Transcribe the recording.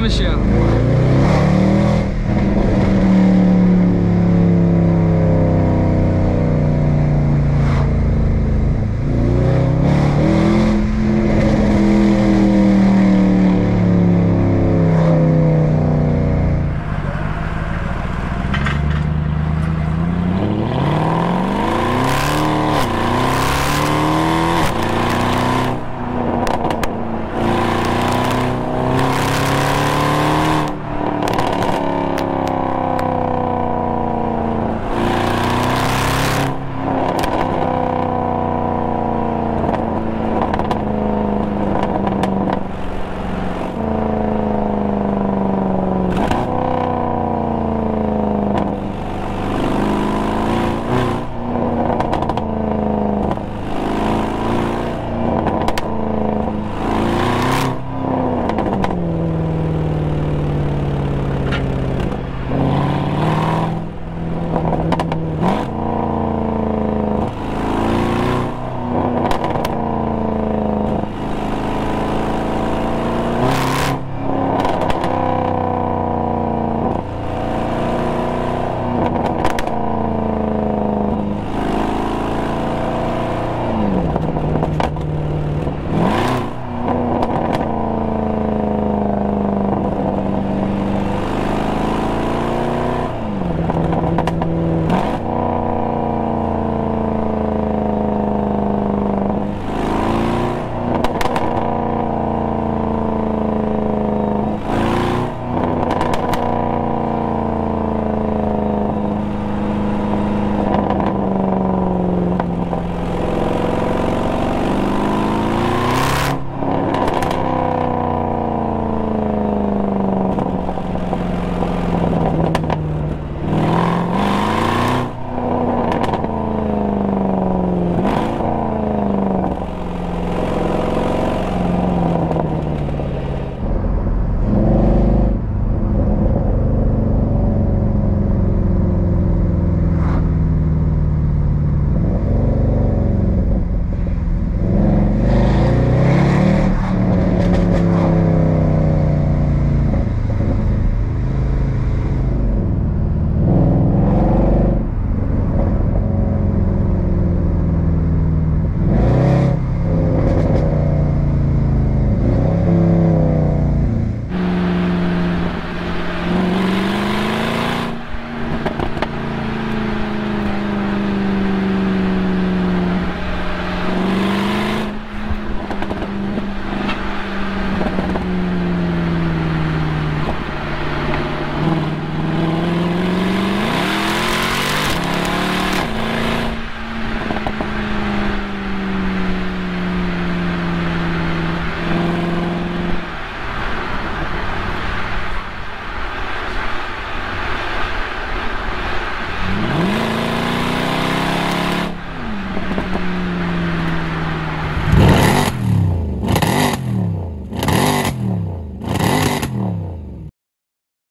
brings everything to